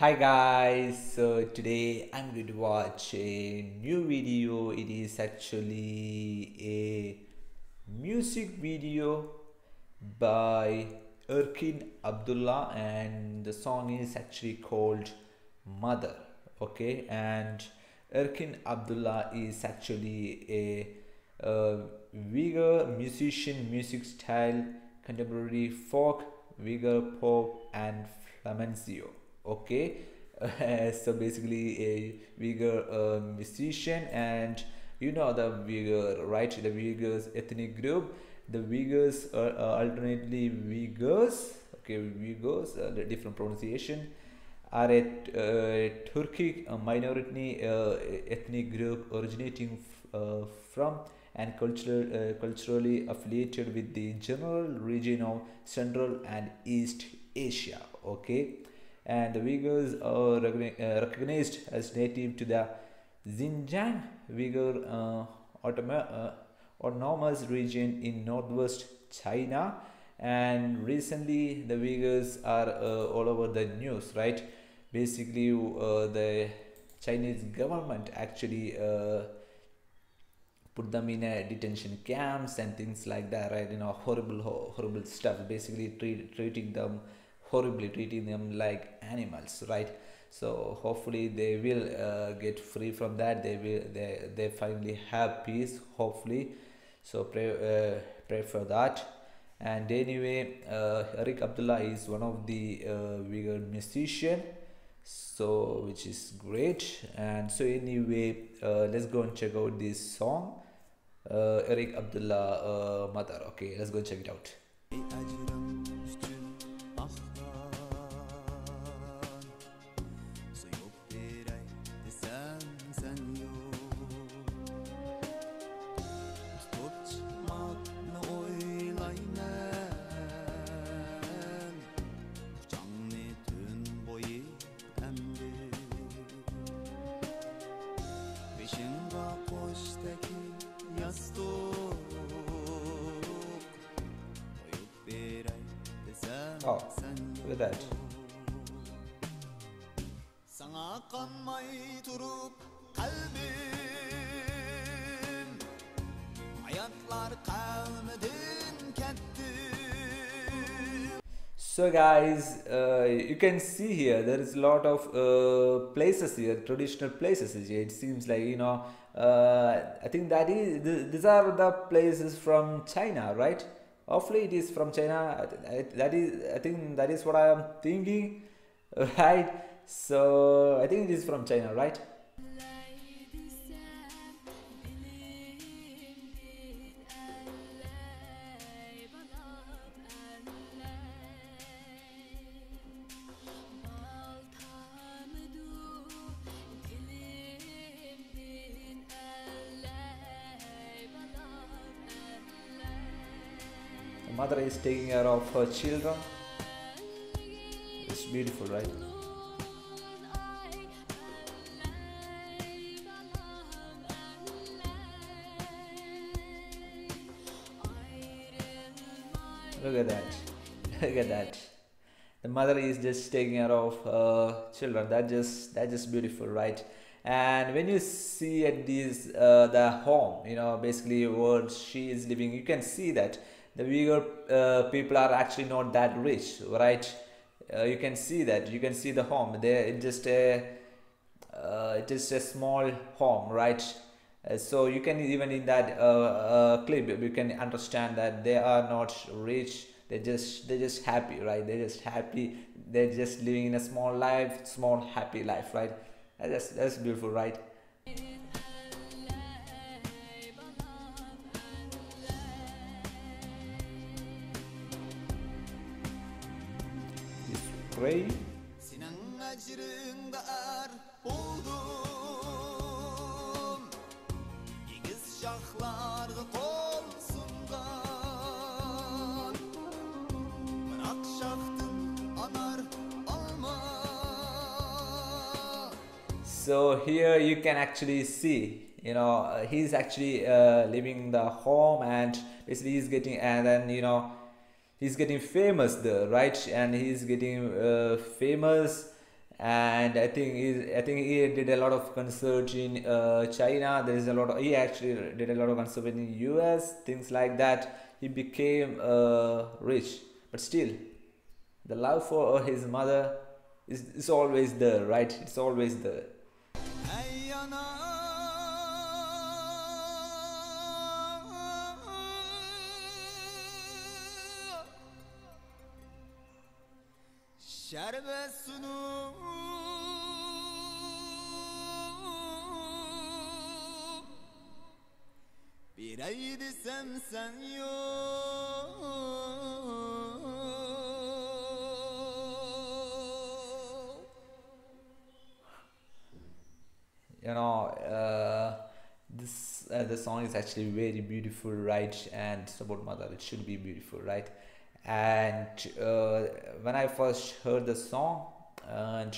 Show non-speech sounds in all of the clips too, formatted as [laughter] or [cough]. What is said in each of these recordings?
Hi guys, so today I'm going to watch a new video. It is actually a music video by Erkin Abdulla and the song is actually called Mother. Okay, and Erkin Abdulla is actually a, a musician, music style, contemporary folk, Uyghur pop, and flamenco okay. [laughs] So basically a Uyghur uh, musician and you know the Uyghur right? The Uyghurs ethnic group. The Uyghurs are uh, alternately Uyghurs okay Uyghurs uh, the different pronunciation. Are a uh, Turkic minority uh, ethnic group originating uh, from and cultural, uh, culturally affiliated with the general region of Central and East Asia. Okay, and the Uyghurs are uh, recognized as native to the Xinjiang Uyghur uh, uh, autonomous region in northwest China. And recently, the Uyghurs are uh, all over the news, right? Basically, uh, the Chinese government actually put them in a detention camps and things like that right you know horrible horrible stuff basically treat, treating them horribly treating them like animals right? So hopefully they will uh, get free from that. They will they, they finally have peace hopefully. So pray uh, pray for that. And anyway uh, Eric Abdulla is one of the uh, Uyghur musician so which is great. And so anyway uh, let's go and check out this song uh, Eric Abdulla uh, Mother okay let's go and check it out Oh, look at that. Sana kanmay kalbim Hayatlar So guys, uh, you can see here there is a lot of uh, places here, traditional places here. It seems like you know, uh, I think that is these are the places from China, right? Hopefully it is from China. That is I think that is what I am thinking [laughs] right? So I think it is from China right mother is taking care of her children. It's beautiful right? Look at that. [laughs] Look at that. The mother is just taking care of her children. That just that just beautiful right? And when you see at this uh, the home you know basically where she is living you can see that the Uyghur uh, people are actually not that rich, right? Uh, you can see that. You can see the home. They just a uh, it is a small home, right? Uh, so you can even in that uh, uh, clip you can understand that they are not rich. They just they just happy, right? They're just happy. They're just living in a small life, small happy life, right? That's that's beautiful, right? So here you can actually see you know he's actually uh, leaving the home and basically he's getting and then you know he's getting famous there right and he's getting uh, famous and I think he, I think he did a lot of concert in uh, China. There is a lot of he actually did a lot of concert in US, things like that. He became uh, rich, but still, the love for his mother is, is always there, right? It's always there. You know uh, this uh, the song is actually very beautiful right? And it's mother it should be beautiful right and uh, when i first heard the song and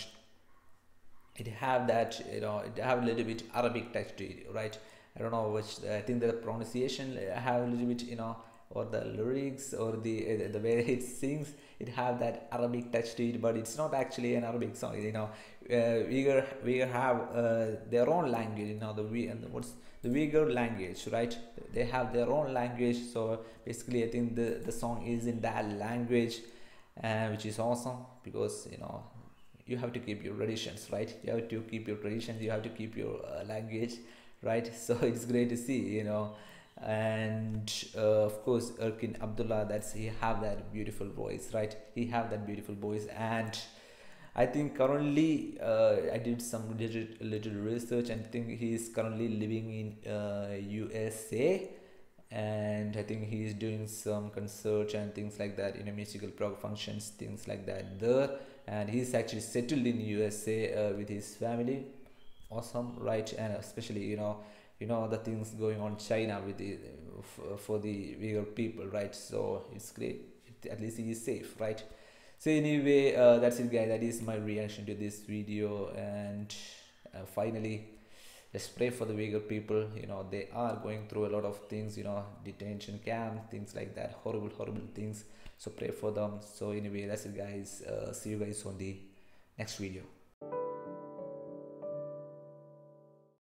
it have that you know it have a little bit arabic touch to it right? I don't know which i think the pronunciation have a little bit you know or the lyrics or the uh, the way it sings it have that arabic touch to it but it's not actually an arabic song you know. Uh, Uyghur, Uyghur have uh, their own language you know the we and the what's the Uyghur language right? They have their own language so basically I think the the song is in that language uh, which is awesome because you know you have to keep your traditions right? You have to keep your traditions you have to keep your uh, language right? [laughs] So it's great to see you know? And uh, of course Erkin Abdulla that's he have that beautiful voice right? He have that beautiful voice and I think currently uh, I did some little, little research and think he is currently living in uh, USA and I think he is doing some concerts and things like that in a musical prog functions things like that there. And he's actually settled in USA uh, with his family. Awesome right? And especially you know you know the things going on China with the f- for the Uyghur people right? So it's great. At least he is safe right so anyway uh, that's it guys. That is my reaction to this video. And uh, finally let's pray for the Uyghur people. You know they are going through a lot of things you know detention camp things like that. Horrible horrible things. So pray for them. So anyway that's it guys. Uh, see you guys on the next video